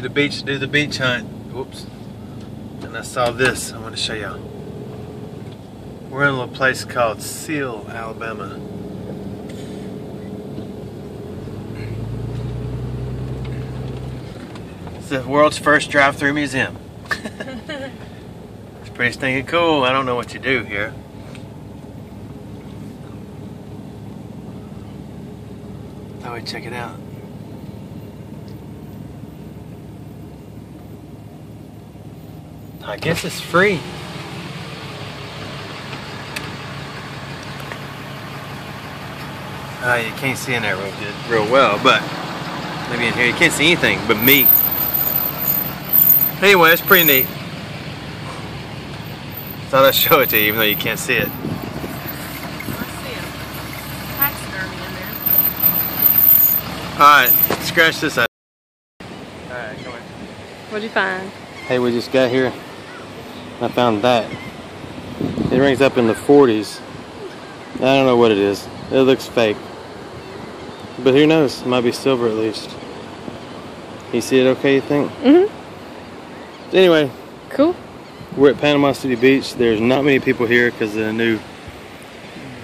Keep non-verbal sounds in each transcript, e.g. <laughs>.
To the beach to do the beach hunt. Whoops. And I saw this. I want to show y'all. We're in a little place called Seale, Alabama. It's the world's first drive-through museum. <laughs> it's pretty stinking cool. I don't know what you do here. Thought we'd check it out. I guess it's free. Uh, you can't see in there real good, real well, but maybe in here you can't see anything but me. Anyway, it's pretty neat. Thought I'd show it to you even though you can't see it. I see a taxidermy in there. Alright, scratch this out. Alright, come on. What'd you find? Hey, we just got here. I found that. It rings up in the 40s. I don't know what it is. It looks fake. But who knows? It might be silver at least. You see it okay, you think? Mm-hmm. Anyway, Cool. we're at Panama City Beach. There's not many people here because of the new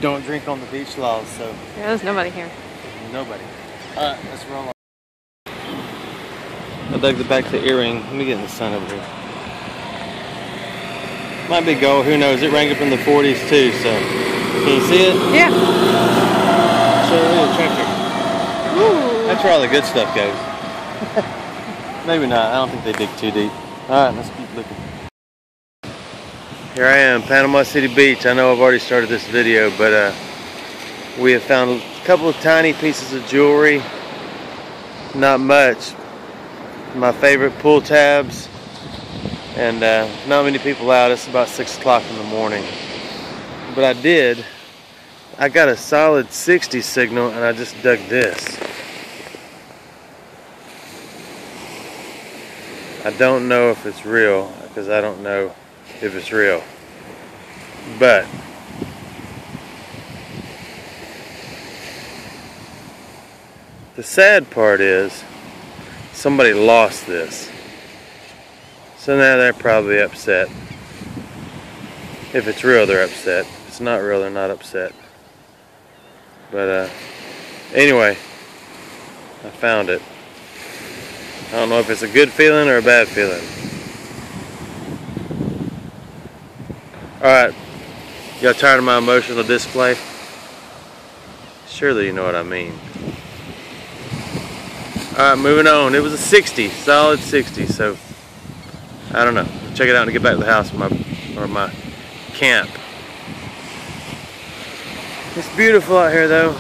don't drink on the beach laws, so Yeah, there's nobody here. nobody. Alright, let's roll on. I dug the back of the earring. Let me get in the sun over here. Might be gold, who knows? It rang up in the 40s too, so. Can you see it? Yeah. Show me the tractor. Ooh. That's where all the good stuff goes. <laughs> Maybe not. I don't think they dig too deep. Alright, let's keep looking. Here I am, Panama City Beach. I know I've already started this video, but uh, we have found a couple of tiny pieces of jewelry. Not much. My favorite pull tabs. And uh, not many people out. It's about 6 o'clock in the morning. But I did. I got a solid 60 signal and I just dug this. I don't know if it's real because I don't know if it's real. But the sad part is somebody lost this. So now they're probably upset. If it's real, they're upset. If it's not real, they're not upset. But uh, anyway, I found it. I don't know if it's a good feeling or a bad feeling. Alright, got tired of my emotional display? Surely you know what I mean. Alright, moving on. It was a 60, solid 60, so I don't know. Check it out and get back to the house my, or my camp. It's beautiful out here though.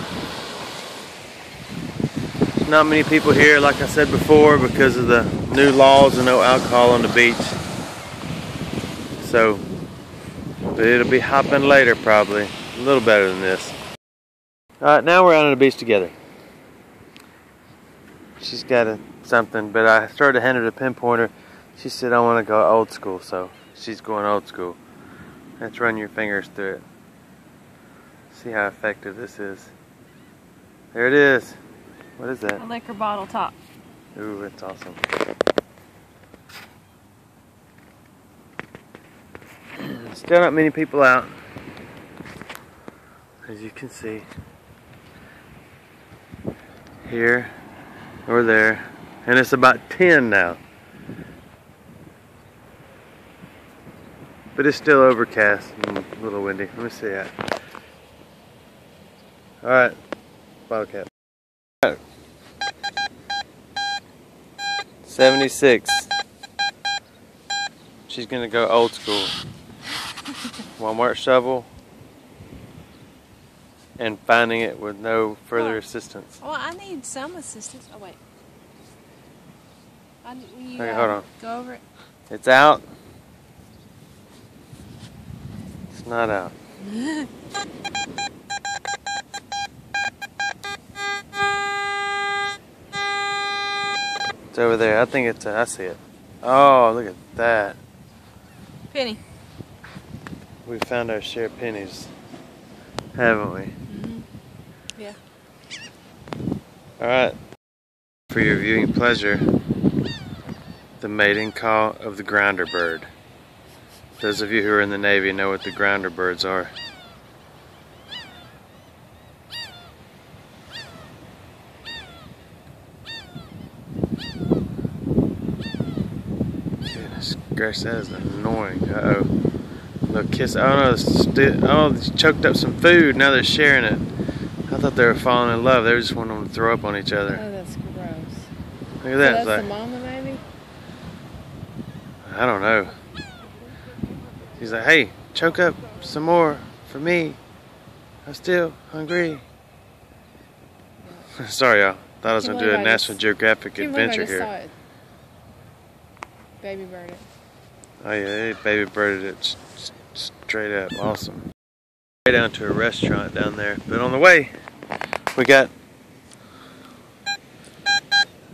Not many people here, like I said before, because of the new laws and no alcohol on the beach. So, it'll be hopping later probably. A little better than this. Alright, now we're out on the beach together. She's got a, something, but I started to hand her the pinpointer. She said I want to go old school, so she's going old school. Let's run your fingers through it. See how effective this is. There it is. What is that? A liquor bottle top. Ooh, it's awesome. Still not many people out. As you can see. Here or there. And it's about 10 now. But it's still overcast and a little windy. Let me see that. Alright. Bottle cap. 76. She's gonna go old school. Walmart shovel and finding it with no further Oh. assistance. Well, I need some assistance. Oh, wait. I, you Okay, uh, hold on. go over it? It's out. It's not out. It's over there. I think it's. I see it. Oh, look at that. Penny. We found our share of pennies, haven't we? Mm-hmm. Yeah. All right. For your viewing pleasure, the mating call of the grounder bird. Those of you who are in the Navy know what the grounder birds are. Goodness gracious, that is annoying. Uh oh. Little kiss. Oh no, sti- oh, they choked up some food. Now they're sharing it. I thought they were falling in love. They were just wanting to throw up on each other. Oh, that's gross. Look at So that. that's like- the mama, maybe? I don't know. He's like, hey, choke up some more for me. I'm still hungry. <laughs> Sorry, y'all. Thought I was going to do a National Geographic Can't believe I adventure here. Baby bird it. Oh, yeah, they baby birded it straight up. Awesome. Way down to a restaurant down there. But on the way, we got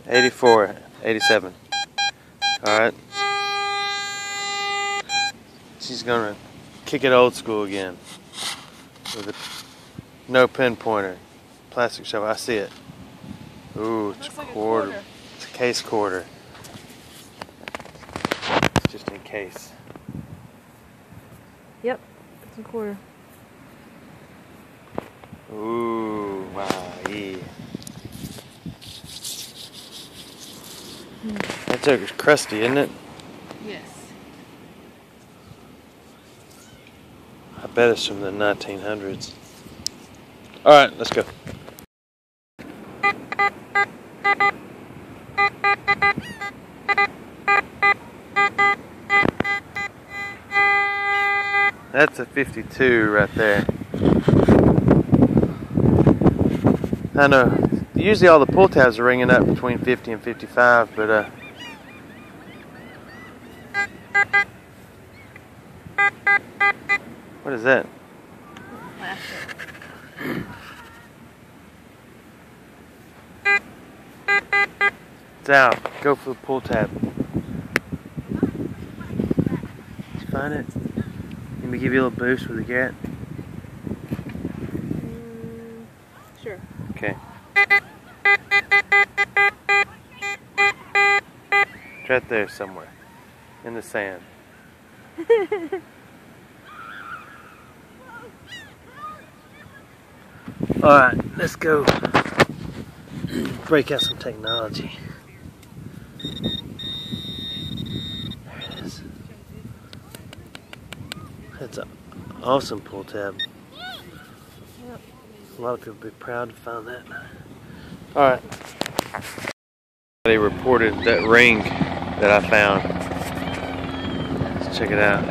84, 87. Alright. She's gonna kick it old school again. With a no pinpointer. Plastic shovel. I see it. Ooh, it's Looks like a quarter. quarter. It's a case quarter. It's just in case. Yep. It's a quarter. Ooh, wow, yeah. Hmm. That joke is crusty, isn't it? Yes. I bet it's from the 1900s. All right, let's go. That's a 52 right there. I know. Usually all the pull tabs are ringing up between 50 and 55, but uh. What is that? Laughter. It's out. Go for the pull tab. Did you find it? Let me give you a little boost with the gat. Mm, sure. Okay. It's right there somewhere. In the sand. <laughs> Alright, let's go. Break out some technology. There it is. That's an awesome pull tab. A lot of people would be proud to find that. Alright. They reported that ring that I found. Let's check it out.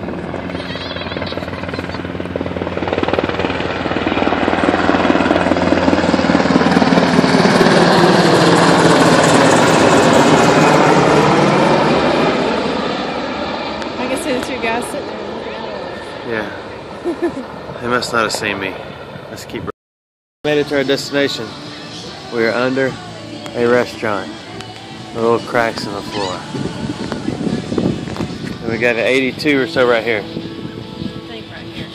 I can see the two guys sitting there looking at us. Yeah. They must not have seen me. Let's keep. Made it to our destination. We are under a restaurant. The little cracks in the floor. And we got an 82 or so right here. Right here.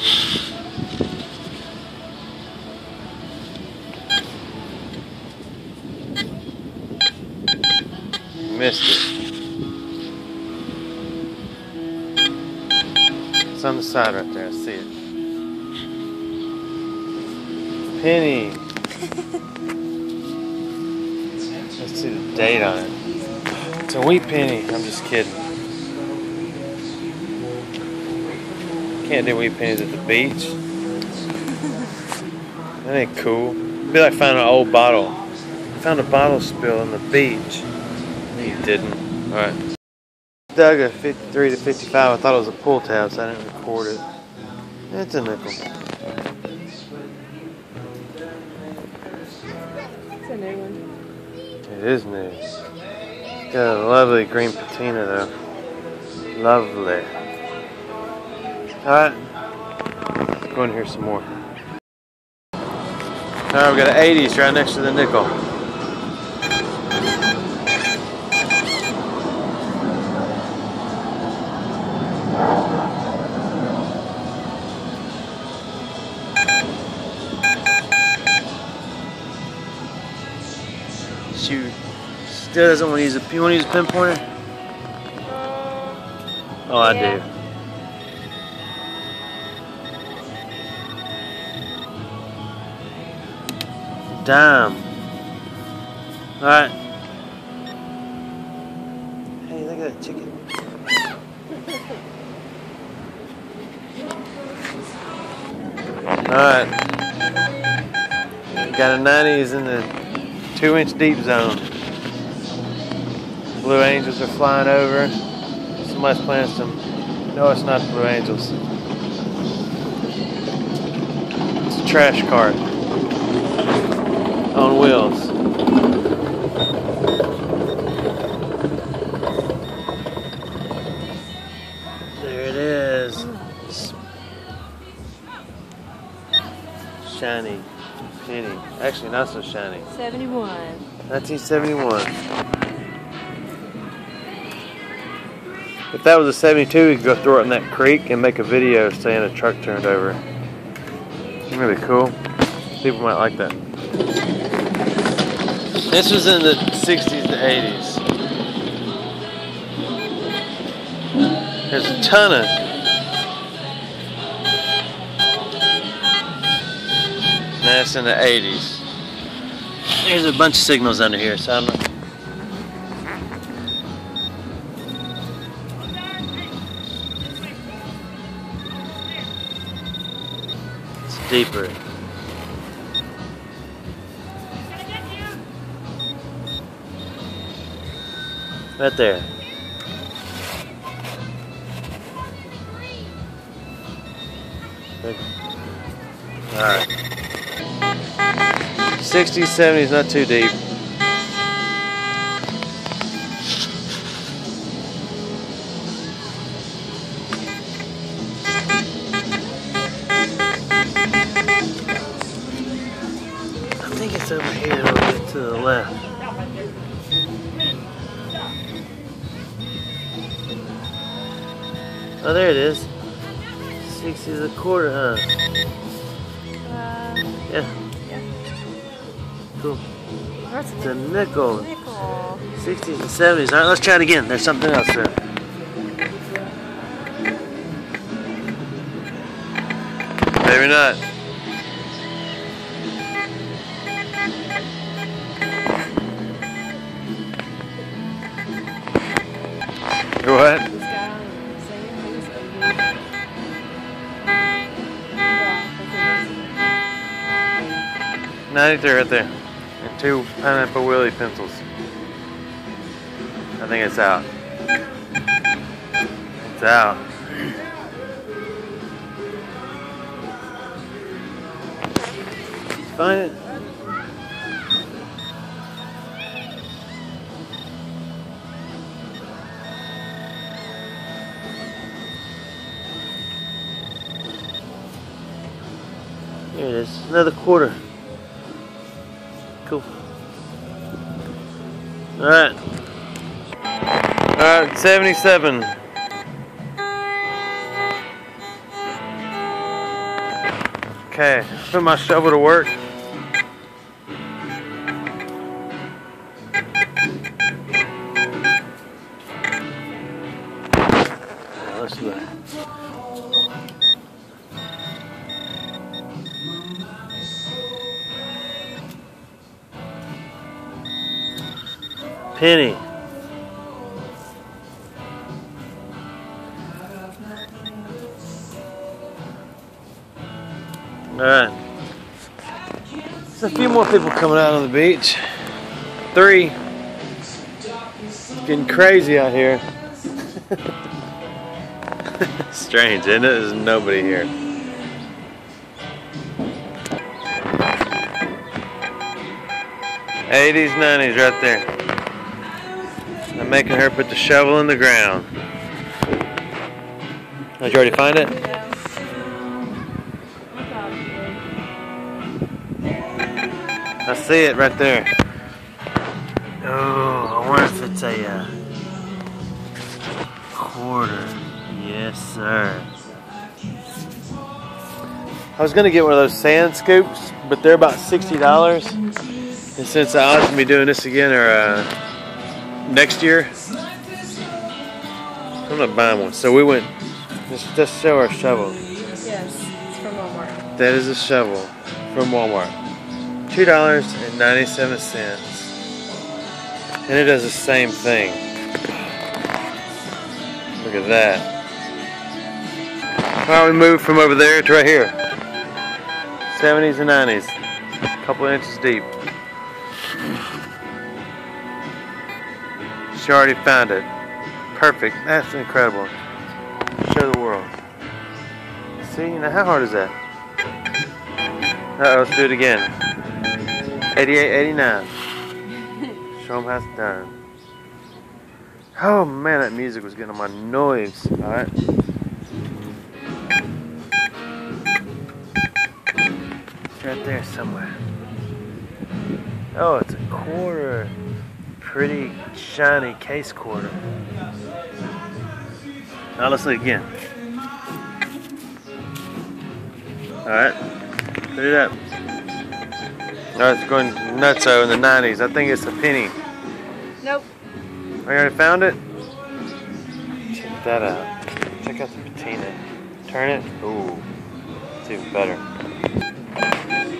Missed it. It's on the side right there. I see it. Penny. Let's see the date on it. It's a wheat penny. I'm just kidding. Can't do wheat pennies at the beach. That ain't cool. It'd be like finding an old bottle. I found a bottle spill on the beach. You didn't. Alright. Dug a 53 to 55. I thought it was a pull tab, so I didn't record it. It's a nickel. It is new. Got a lovely green patina though. Lovely. Alright. Go in here some more. Alright, we got an 80s right next to the nickel. Still doesn't want to use a you want to use a pinpointer? Oh, I Yeah. do. Damn. Alright. Hey, look at that chicken. Alright. Got a 90s in the two inch deep zone. Blue Angels are flying over. Somebody's playing some. No, it's not the Blue Angels. It's a trash cart on wheels. There it is. Shiny. Shiny. Actually, not so shiny. 71. 1971. If that was a 72, we could go throw it in that creek and make a video saying a truck turned over. That'd be cool. People might like that. This was in the 60s to 80s. There's a ton of. That's in the 80s. There's a bunch of signals under here, so not. It's deeper. Right there. Alright. 60s, 70s, not too deep. 60 quarter, huh? Uh, Yeah, yeah. cool. That's It's a nickel. nickel. 60s and 70s. All right, let's try it again. There's something else there. 93 right there. And two pineapple willy pencils. I think it's out. It's out. Find it. Here it is. Another quarter. Cool. Alright. Alright, 77. Okay, put my shovel to work. Let's do that. Penny. Alright. There's a few more people coming out on the beach. Three. It's getting crazy out here. <laughs> Strange, isn't it? There's nobody here. Eighties, nineties, right there. I'm making her put the shovel in the ground. Did you already find it? I see it right there. Oh, I wonder if it's a uh, quarter. Yes, sir. I was gonna get one of those sand scoops, but they're about sixty dollars. And since the odds of me doing this again are uh, next year, I'm not buying one. So we went. Just, just show our shovel. Yes, it's from Walmart. That is a shovel from Walmart. Two dollars and ninety-seven cents, and it does the same thing. Look at that. Well, we moved from over there to right here. 70s and 90s. A couple inches deep. She already found it. Perfect. That's incredible. Show the world. See, now how hard is that? Uh-oh, let's do it again. 88, 89. <laughs> Show them how it's done. Oh man, that music was getting on my nerves. Alright. It's right there somewhere. Oh, it's a quarter. Pretty shiny case quarter. Now let's look again. Alright. Put it up. Oh, it's going nutso in the 90s. I think it's a penny. Nope. I already found it. Check that out. Check out the patina. Turn it. Ooh, it's even better.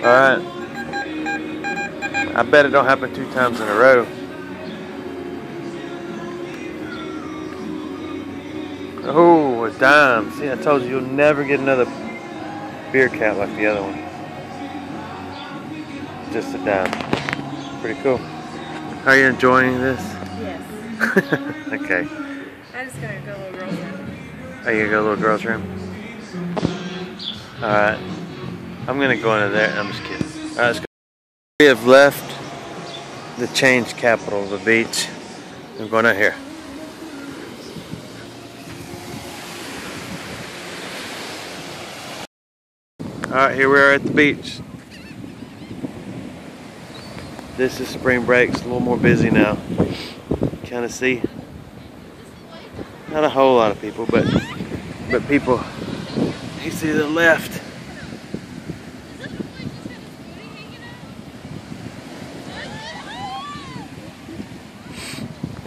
All right. I bet it don't happen two times in a row. Dime. See, I told you you'll never get another beer cap like the other one. Just a dime. Pretty cool. Are you enjoying this? Yes. <laughs> okay. I'm just gonna go to little girl's room. Are you gonna go to little girl's room? Alright. I'm gonna go into there. I'm just kidding. Alright, let's go. We have left the change capital of the beach. I'm going out here. Alright, here we are at the beach. This is spring break. It's a little more busy now. Kind of see not a whole lot of people, but but people. You see the left.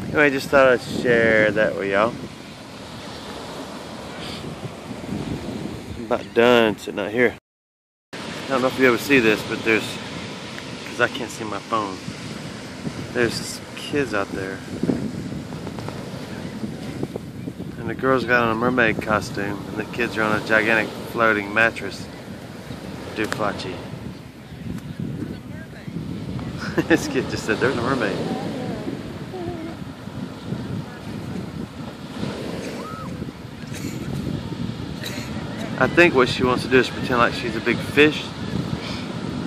Anyway, just thought I'd share that with y'all. I'm about done sitting out here. I don't know if you ever see this, but there's, because I can't see my phone. There's kids out there and the girl's got on a mermaid costume, and the kids are on a gigantic floating mattress. Duflachi. <laughs> this kid just said, there's a mermaid. I think what she wants to do is pretend like she's a big fish.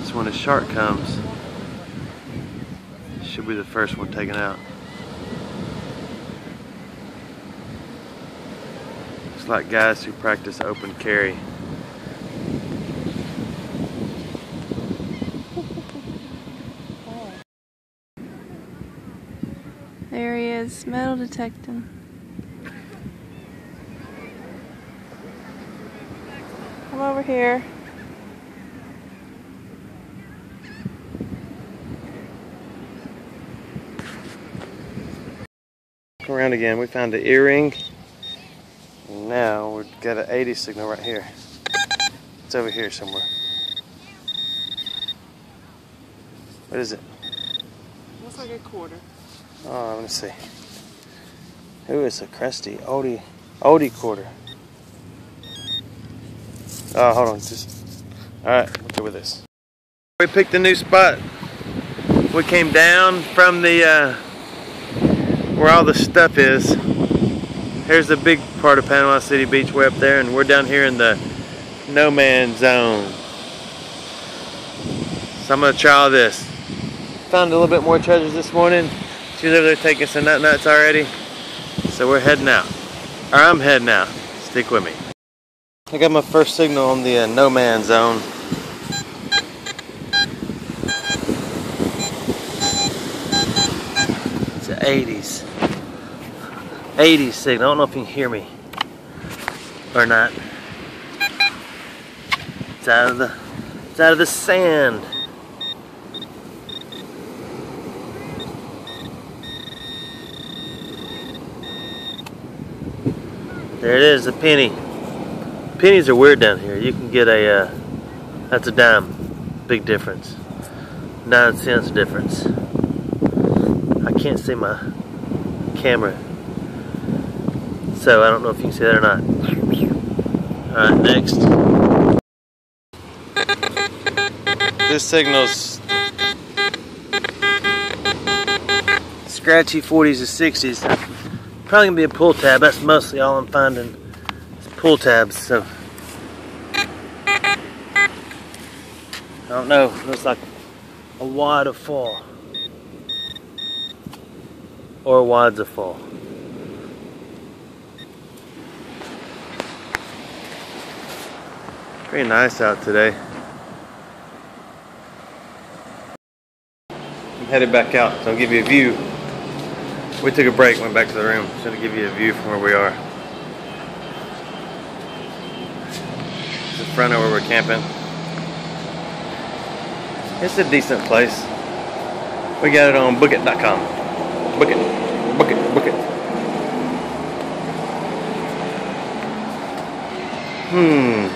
So when a shark comes, she'll be the first one taken out. It's like guys who practice open carry. There he is, metal detecting. Over here. Come around again. We found the earring. And now we've got an 80 signal right here. It's over here somewhere. What is it? Looks like a quarter. Oh, let me see. Who is it's a crusty oldie, oldie quarter. Oh, hold on, just. All right, we'll go with this. We picked a new spot. We came down from the uh, where all the stuff is. Here's the big part of Panama City Beach way up there, and we're down here in the no man zone. So I'm gonna try all this. Found a little bit more treasures this morning. She's over there taking some nut nuts already. So we're heading out. Or I'm heading out. Stick with me. I got my first signal on the uh, no man zone. It's the 80s. 80s signal. I don't know if you can hear me or not. It's out of the it's out of the sand. There it is, the penny. Pennies are weird down here. You can get a, uh, that's a dime. Big difference. Nine cents difference. I can't see my camera. So I don't know if you can see that or not. Alright, next. This signal's scratchy 40s and 60s. Probably gonna be a pull tab. That's mostly all I'm finding pull tabs. So I don't know. Looks like a waterfall or a waterfall. Pretty nice out today. I'm headed back out, so I'll give you a view. We took a break, went back to the room, so to give you a view from where we are. Front of where we're camping. It's a decent place. We got it on bookit.com. Book it, book it, book it. Hmm.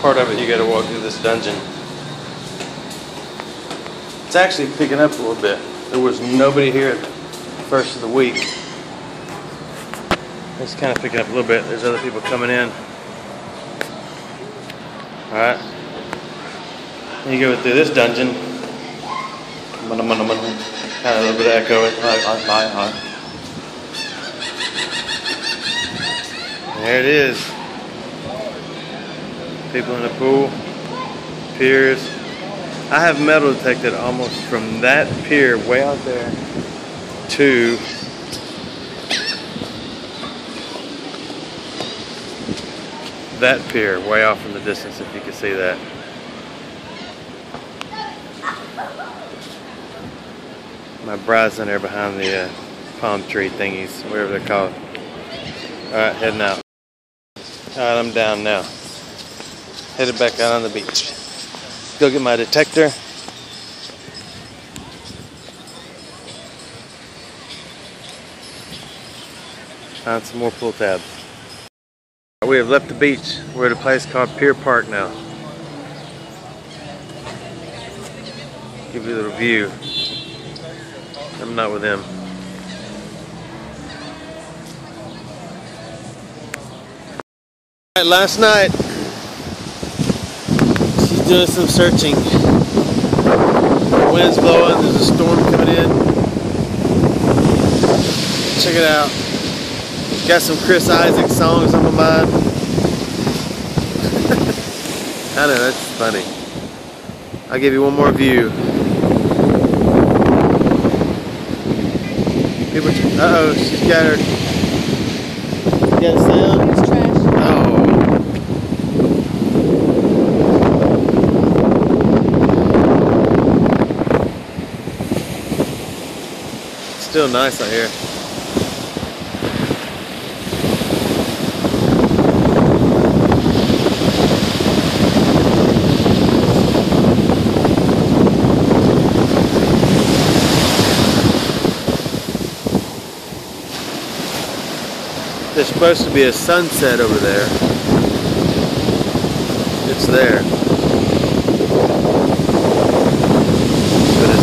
Part of it, you got to walk through this dungeon. It's actually picking up a little bit. There was nobody here the first of the week. It's kind of picking up a little bit. There's other people coming in. Alright. You go through this dungeon. Kind of a little bit of. There it is. People in the pool. Piers. I have metal detected almost from that pier way out there to that pier way off in the distance if you can see that. My bride's in there behind the uh, palm tree thingies, whatever they're called. Alright, heading out. Alright, I'm down now. Headed back out on the beach. Go get my detector. Found some more pull tabs. We have left the beach. We're at a place called Pier Park now. Give you a little view. I'm not with them. Last night, she's doing some searching. The wind's blowing, there's a storm coming in. Check it out. Got some Chris Isaak songs on my mind. <laughs> I know, that's funny. I'll give you one more view. People, uh oh, she's got her. You got sound? It's trash. Oh. Still nice out here. There's supposed to be a sunset over there. It's there. But.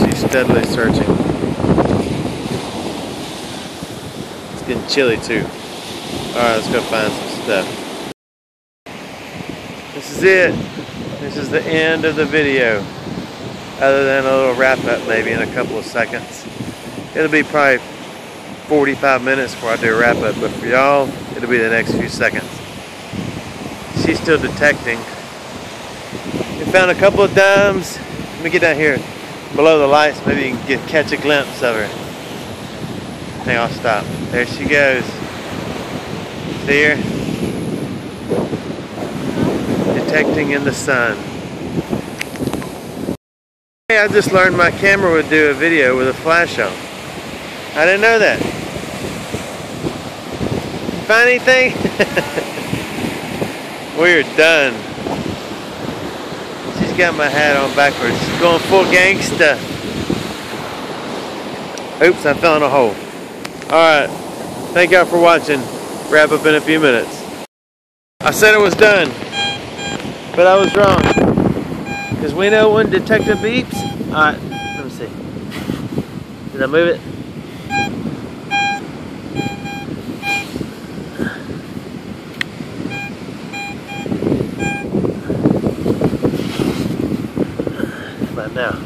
She's steadily searching. It's getting chilly too. Alright, let's go find some stuff. This is it. This is the end of the video other than a little wrap up maybe in a couple of seconds. It'll be probably 45 minutes before I do a wrap up, but for y'all, it'll be the next few seconds. She's still detecting. We found a couple of dimes. Let me get down here below the lights, maybe you can get catch a glimpse of her. I think I'll stop. There she goes. See her? Detecting in the sun. Hey, I just learned my camera would do a video with a flash on. I didn't know that. Find anything? <laughs> We're done. She's got my hat on backwards. She's Going full gangsta. Oops, I fell in a hole. Alright. Thank y'all for watching. Wrap up in a few minutes. I said it was done. But I was wrong. Because we know when detective beeps. Alright, let me see. Did I move it? About now.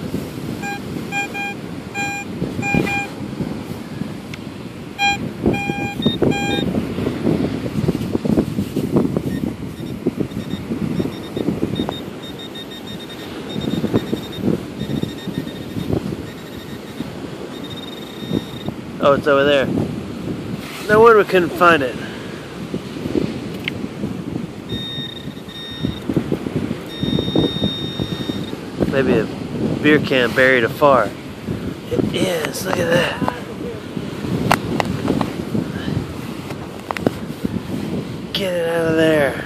Oh, it's over there. No wonder we couldn't find it. Maybe a beer can buried afar. It is. Look at that. Get it out of there.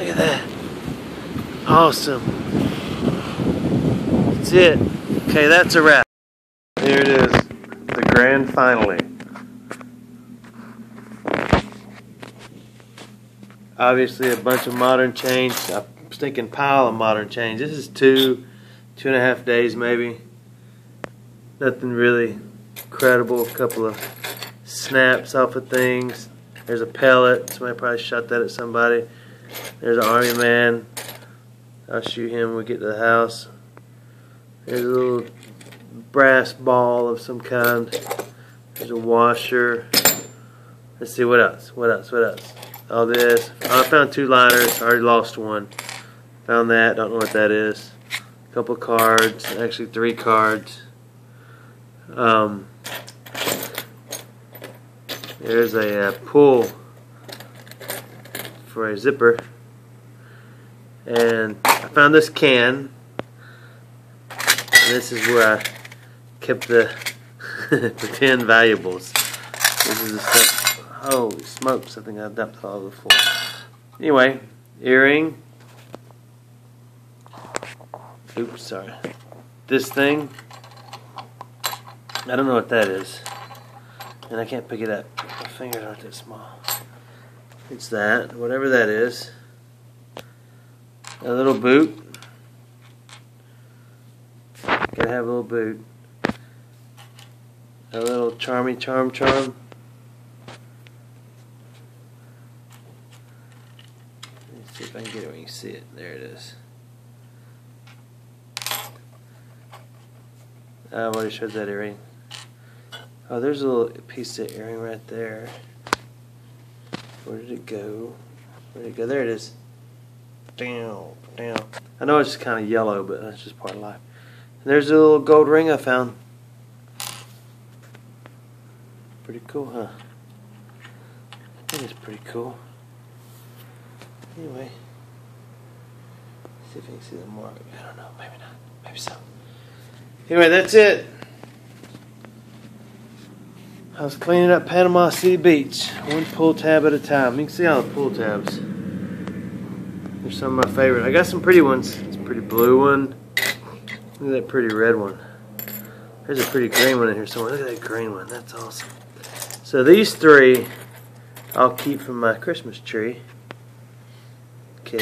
Look at that. Awesome. That's it. Okay, that's a wrap. Here it is. Finale. Obviously a bunch of modern change. A stinking pile of modern change. This is two, two and a half days maybe. Nothing really credible. A couple of snaps off of things. There's a pellet. Somebody probably shot that at somebody. There's an army man. I'll shoot him when we get to the house. There's a little brass ball of some kind. There's a washer. Let's see what else. What else? What else? All this. Oh, I found two liners. I already lost one. Found that. Don't know what that is. A couple cards. Actually, three cards. Um, there's a uh, pull for a zipper. And I found this can. And this is where I kept the <laughs> the 10 valuables. This is the stuff. Holy smokes, I think I dumped all the floor. Anyway, earring. Oops, sorry. This thing. I don't know what that is. And I can't pick it up. My fingers aren't that small. It's that, whatever that is. A little boot. Gotta have a little boot. A little charmy charm charm. Let's see if I can get it when you see it. There it is. Ah, I've already showed that earring. Oh, there's a little piece of earring right there. Where did it go? Where did it go? There it is. Down, down. I know it's kind of yellow, but that's just part of life. And there's a little gold ring I found. Pretty cool, huh? I think it's pretty cool. Anyway, see if you can see the mark. I don't know, maybe not, maybe so. Anyway, that's it. I was cleaning up Panama City Beach, one pull tab at a time. You can see all the pull tabs. They're some of my favorite. I got some pretty ones. It's a pretty blue one. Look at that pretty red one. There's a pretty green one in here somewhere. Look at that green one. That's awesome. So these three I'll keep from my Christmas tree. Okay.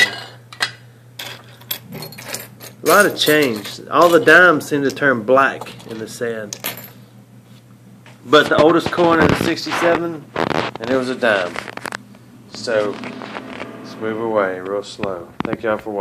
A lot of change. All the dimes seem to turn black in the sand. But the oldest coin is 67, and it was a dime. So, let's move away real slow. Thank y'all for watching.